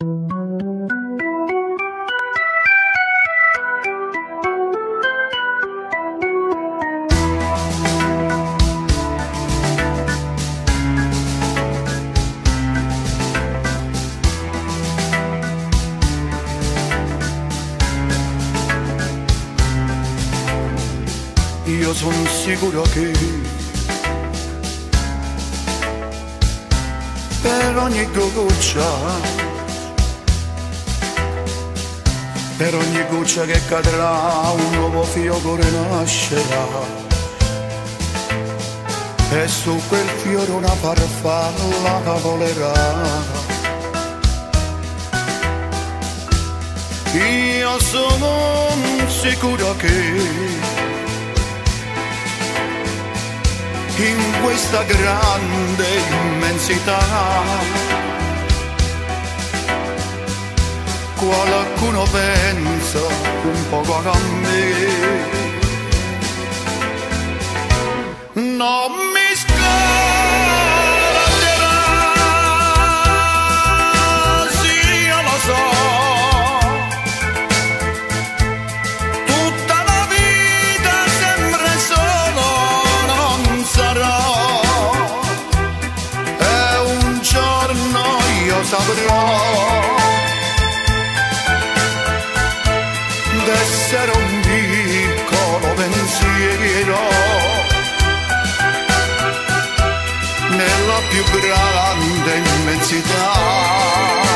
io sono sicuro che per ogni goccia, per ogni goccia che cadrà un nuovo fiore rinascerà. E su quel fiore una farfalla volerà. Io sono sicuro che in questa grande immensità. Qualcuno pensa un poco a me. Non mi scorderà, sì, io lo so. Tutta la vita sempre solo non sarò. E un giorno io saprò ed un piccolo pensiero nella più grande immensità.